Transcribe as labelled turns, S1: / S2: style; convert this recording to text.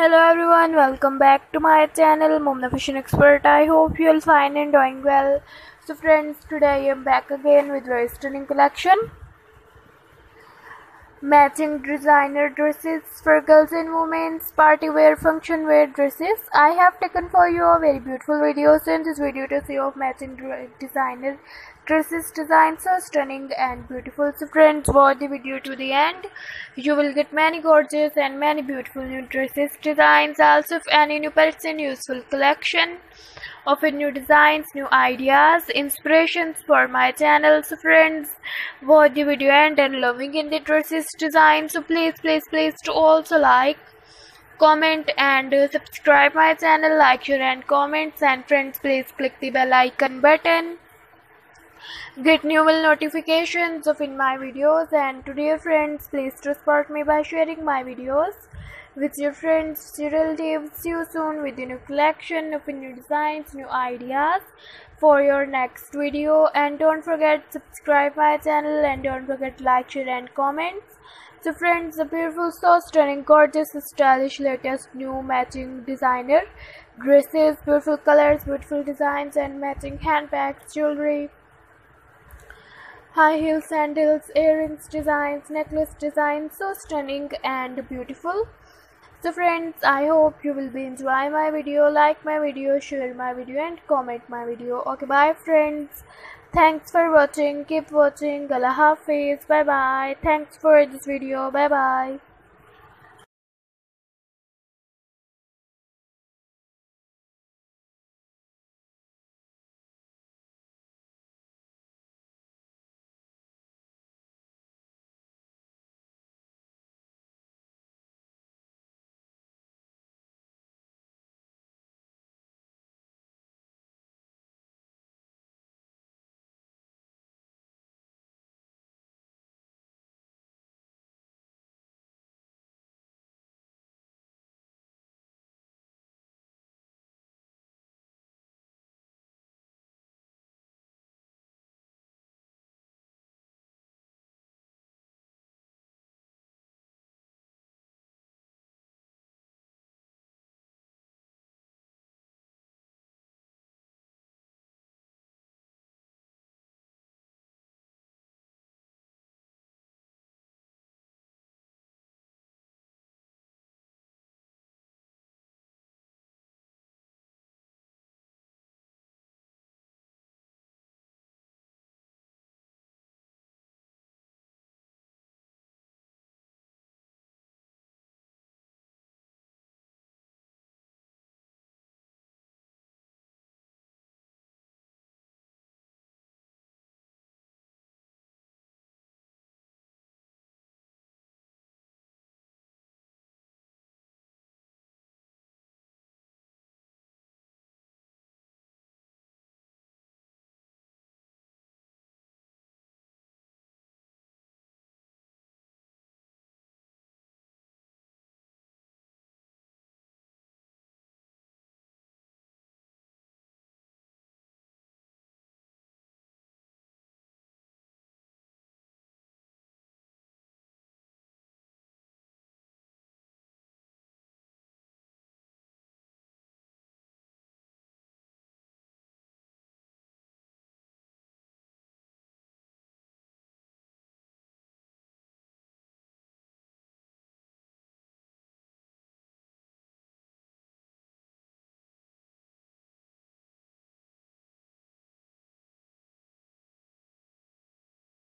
S1: Hello everyone, welcome back to my channel Momna Fashion Expert. I hope you will fine and doing well. So friends, today I am back again with very stunning collection. Matching designer dresses for girls and women, party wear, function wear dresses. I have taken for you a very beautiful video. So in this video to see of matching designer dresses designs are stunning and beautiful. So friends watch the video to the end. You will get many gorgeous and many beautiful new dresses designs also if any new pets and useful collection of new designs new ideas inspirations for my channel. So friends watch the video end and loving in the dresses design. So please please please to also like comment and subscribe my channel. Like share and comments and friends please click the bell icon button get new notifications of in my videos. And to dear friends please to support me by sharing my videos with your friends. Your relatives see you soon with a new collection of new designs new ideas for your next video. And don't forget subscribe my channel and don't forget to like share and comments so friends the beautiful so stunning gorgeous stylish latest new matching designer dresses beautiful colors beautiful designs and matching handbags jewelry high heel sandals earrings designs necklace designs so stunning and beautiful. So friends i hope you will be enjoy my video like my video share my video and comment my video. Okay bye friends. Thanks for watching. Keep watching. Allah hafiz. Bye bye thanks for this video. Bye bye